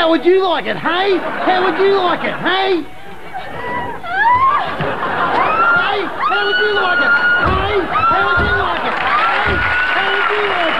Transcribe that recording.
How would you like it, hey? How would you like it, hey? hey? How would you like it? Hey? How would you like it? Hey? How would you like it?